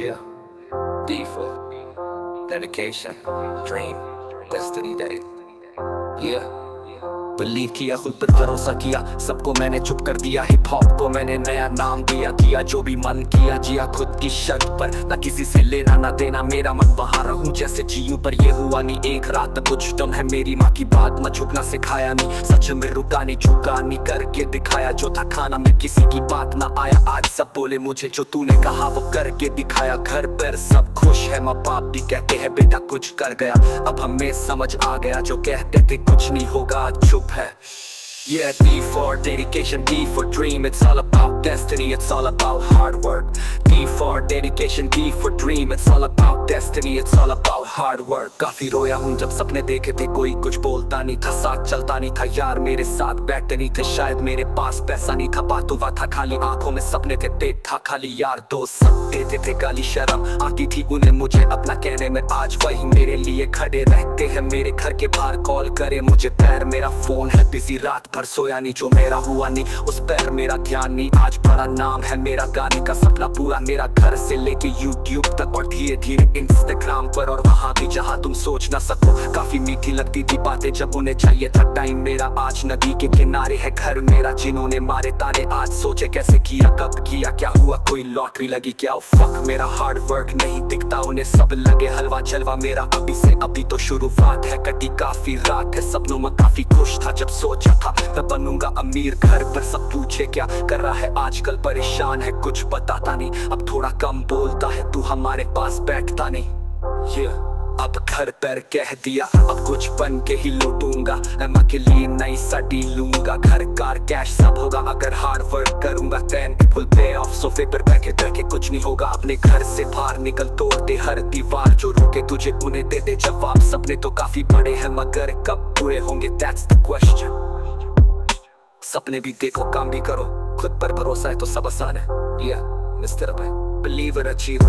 Yeah. D for dedication, dream, destiny day. Yeah. Believe किया खुद पर भरोसा किया सबको मैंने चुप कर दिया हिप हॉप को मैंने नया नाम दिया किया जो भी मन किया जिया खुद की शर्त पर ना किसी से लेना ना देना मेरा मन वहाँ रहूँ जैसे जीऊं पर ये हुआ नहीं एक रात कुछ दम है मेरी माँ की बात मैं झुकना सिखाया नहीं सच में रुका नहीं झुका नहीं करके दिखाया जो था खाना मैं किसी की बात ना आया बोले मुझे जो तूने कहा वो करके दिखाया। घर पर सब खुश है माँ बाप भी कहते हैं बेटा कुछ कर गया। अब हमें समझ आ गया जो कहते थे कुछ नहीं होगा चुप है। Yeah, D for dedication, D for dream It's all about destiny, it's all about hard work D for dedication, D for dream. It's all about destiny, it's all about hard work. काफ़ी रोया हूँ जब सपने देखे थे कोई कुछ बोलता नहीं था साथ चलता नहीं था। यार मेरे साथ बैठते नहीं थे शायद मेरे पास पैसा नहीं था। बात हुआ था खाली आँखों में सपने थे पेट था खाली यार दोस्त सब देते थे गाली शर्म। आती थी उन्हें मुझे अपना कहने में आज वही मेरे लिए खड़े रहते हैं। मेरे घर के बाहर कॉल करे मुझे पैर मेरा फ़ोन है। बिज़ी रात भर सोया नहीं जो मेरा हुआ नहीं उस पैर मेरा ध्यान नहीं। आज बड़ा नाम है मेरा गाने का सपना पूरा मेरा घर से लेके यूट्यूब तक। धीरे धीरे इंस्टाग्राम पर और वहाँ भी जहाँ तुम सोच ना सको। काफ़ी मीठी लगती थी बातें जब उन्हें चाहिए था टाइम मेरा आज नदी के किनारे है घर मेरा, जिन्होंने मारे ताने आज। सोचे कैसे किया, कब किया, क्या हुआ, कोई लॉटरी लगी क्या? फक मेरा हार्ड वर्क नहीं दिखता, उन्हें सब लगे हलवा चलवा मेरा। अभी से अभी तो शुरुआत है, कटी काफ़ी रात है, सपनों में काफ़ी खुश था जब सोचा था, मैं बनूँगा अमीर घर पर। सब पूछे क्या कर रहा है आजकल, परेशान है, कुछ बताता नहीं। अब थोड़ा कम बोलता है, तू हमारे पास बैठता नहीं। yeah. अब घर पर कह दिया, अब कुछ बन के ही लौटूँगा। मैं के लिए नई सडी लूँगा। घर कार कैश सब होगा अगर हार्ड वर्क करूँगा। टेन फुल पे ऑफ़ सोफे पर बैठे बैठे कुछ नहीं होगा। अपने घर से बाहर निकल तोड़ते हर दीवार जो रुके, तुझे उन्हें दे दे जवाब। सपने तो काफ़ी बड़े हैं, मगर कब पूरे होंगे? दैट्स द क्वेश्चन सपने भी देखो, काम भी करो। खुद पर भरोसा है तो सब आसान है। या मिस्टर बिलीव अचीव